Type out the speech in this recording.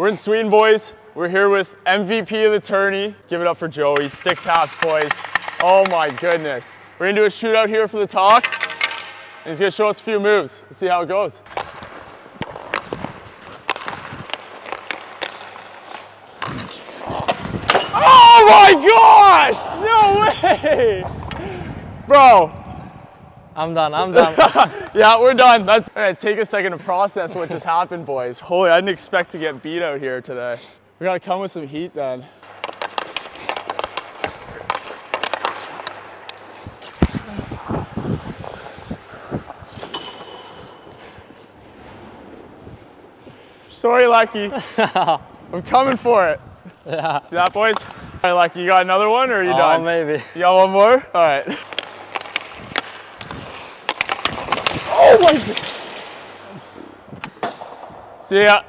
We're in Sweden, boys. We're here with MVP of the tourney. Give it up for Joey. Stick taps, boys. Oh my goodness. We're gonna do a shootout here for the talk. And he's gonna show us a few moves. Let's see how it goes. Oh my gosh! No way! Bro, I'm done, I'm done. yeah, we're done. That's all right, take a second to process what just happened, boys. Holy, I didn't expect to get beat out here today. We gotta come with some heat then. Sorry, Lucky. I'm coming for it. yeah. See that, boys? All right, Lucky, you got another one or are you Oh, done? maybe. You got one more? All right. like See ya.